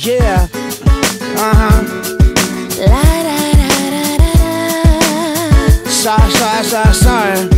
Yeah. Uh huh. La da da da da da. Sorry, sorry, sorry, sorry.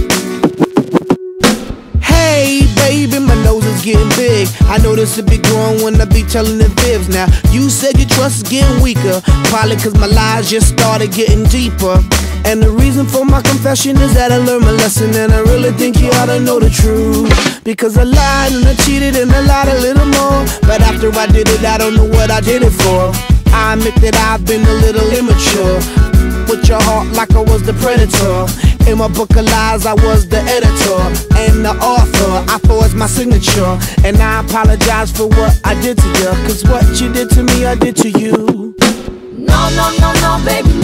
Hey, baby, my nose is getting big. I notice it be growing when I be telling the fibs. Now, you said your trust is getting weaker. Probably cause my lies just started getting deeper. And the reason for my confession is that I learned my lesson. And I really think you to know the truth. Because I lied and I cheated and I lied a little more. But after I did it, I don't know what I did it for. I admit that I've been a little immature. With your heart like I was the predator. In my book of lies, I was the editor and the author. I forged my signature. And I apologize for what I did to you. Cause what you did to me, I did to you. No, no, no, no, baby,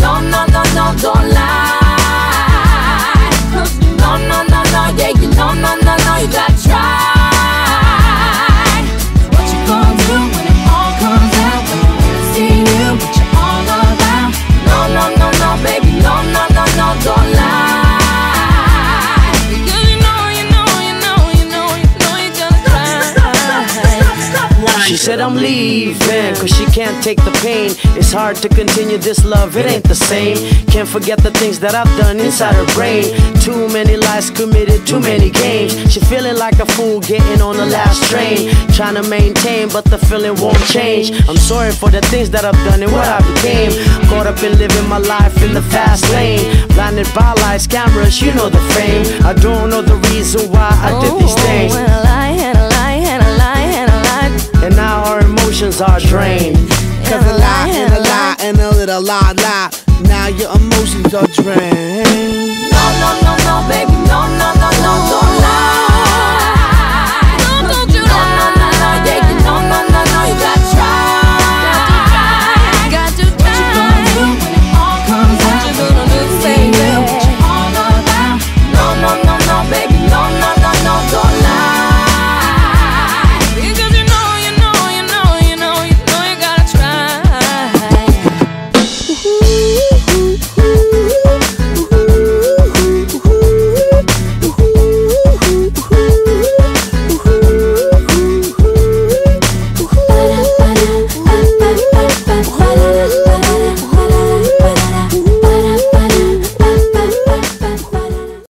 She said I'm leaving cause she can't take the pain. It's hard to continue this love, it ain't the same. Can't forget the things that I've done inside her brain. Too many lies committed, too many games. She feeling like a fool getting on the last train. Trying to maintain but the feeling won't change. I'm sorry for the things that I've done and what I became. Caught up in living my life in the fast lane. Blinded by lights, cameras, you know the fame I don't know the reason why I did these things emotions are drained Cause a lie and a lie and a little lie lie. Now your emotions are drained. No, no, no, no, baby, no,